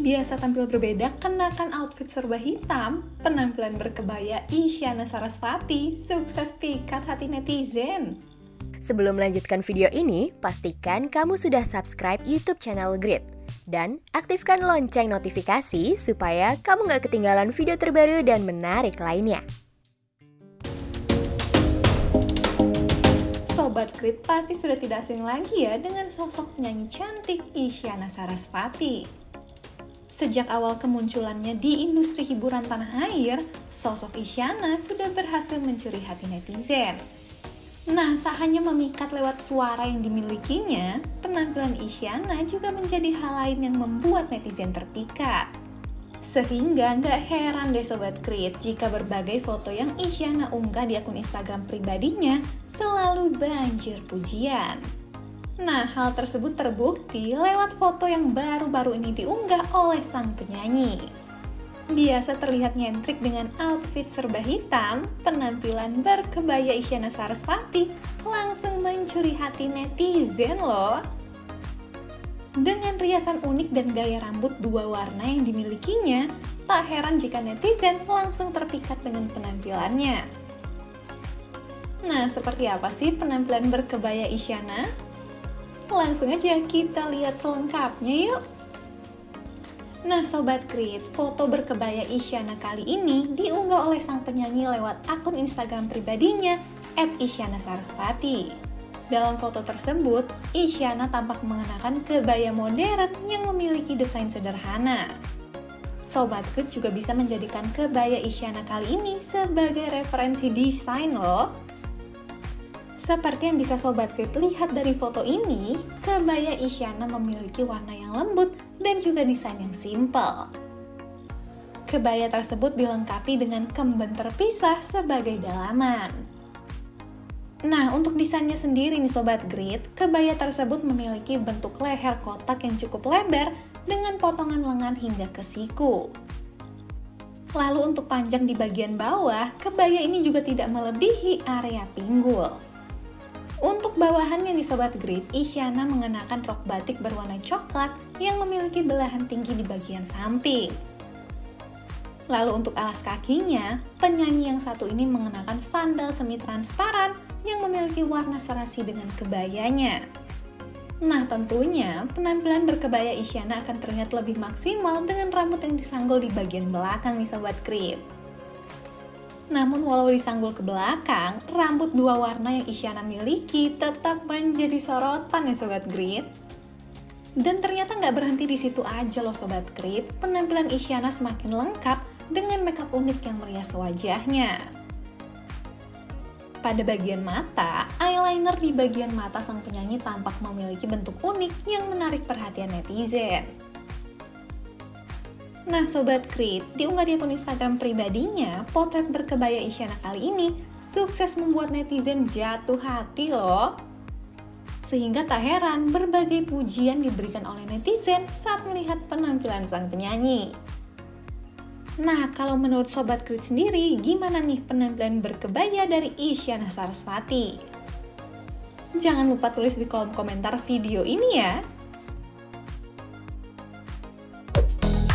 Biasa tampil berbeda, kenakan outfit serba hitam, penampilan berkebaya Isyana Sarasvati, sukses pikat hati netizen. Sebelum melanjutkan video ini, pastikan kamu sudah subscribe YouTube channel Grid. Dan aktifkan lonceng notifikasi supaya kamu nggak ketinggalan video terbaru dan menarik lainnya. Sobat Grid pasti sudah tidak asing lagi ya dengan sosok penyanyi cantik Isyana Sarasvati. Sejak awal kemunculannya di industri hiburan tanah air, sosok Isyana sudah berhasil mencuri hati netizen. Nah, tak hanya memikat lewat suara yang dimilikinya, penampilan Isyana juga menjadi hal lain yang membuat netizen terpikat. Sehingga nggak heran deh Sobat Krit jika berbagai foto yang Isyana unggah di akun Instagram pribadinya selalu banjir pujian. Nah, hal tersebut terbukti lewat foto yang baru-baru ini diunggah oleh sang penyanyi. Biasa terlihat nyentrik dengan outfit serba hitam, penampilan berkebaya Isyana Sarasvati langsung mencuri hati netizen loh. Dengan riasan unik dan gaya rambut dua warna yang dimilikinya, tak heran jika netizen langsung terpikat dengan penampilannya. Nah, seperti apa sih penampilan berkebaya Isyana? Langsung aja kita lihat selengkapnya yuk. Nah Sobat Krit, foto berkebaya Isyana kali ini diunggah oleh sang penyanyi lewat akun Instagram pribadinya at Isyana Sarasvati. Dalam foto tersebut, Isyana tampak mengenakan kebaya modern yang memiliki desain sederhana. Sobat Krit juga bisa menjadikan kebaya Isyana kali ini sebagai referensi desain loh. Seperti yang bisa Sobat Krit lihat dari foto ini, kebaya Isyana memiliki warna yang lembut dan juga desain yang simple. Kebaya tersebut dilengkapi dengan kemben terpisah sebagai dalaman. Nah, untuk desainnya sendiri nih Sobat Grid, kebaya tersebut memiliki bentuk leher kotak yang cukup lebar dengan potongan lengan hingga ke siku. Lalu untuk panjang di bagian bawah, kebaya ini juga tidak melebihi area pinggul. Untuk bawahannya nih Sobat Grip, Isyana mengenakan rok batik berwarna coklat yang memiliki belahan tinggi di bagian samping. Lalu untuk alas kakinya, penyanyi yang satu ini mengenakan sandal semi transparan yang memiliki warna serasi dengan kebayanya. Nah tentunya, penampilan berkebaya Isyana akan terlihat lebih maksimal dengan rambut yang disanggul di bagian belakang nih Sobat Grip. Namun walau disanggul ke belakang, rambut dua warna yang Isyana miliki tetap menjadi sorotan ya Sobat Grit. Dan ternyata nggak berhenti di situ aja loh Sobat Grit, penampilan Isyana semakin lengkap dengan makeup unik yang merias wajahnya. Pada bagian mata, eyeliner di bagian mata sang penyanyi tampak memiliki bentuk unik yang menarik perhatian netizen. Nah Sobat Krit, diunggah di akun Instagram pribadinya, potret berkebaya Isyana kali ini sukses membuat netizen jatuh hati loh. Sehingga tak heran berbagai pujian diberikan oleh netizen saat melihat penampilan sang penyanyi. Nah, kalau menurut Sobat Krit sendiri, gimana nih penampilan berkebaya dari Isyana Sarasvati? Jangan lupa tulis di kolom komentar video ini ya.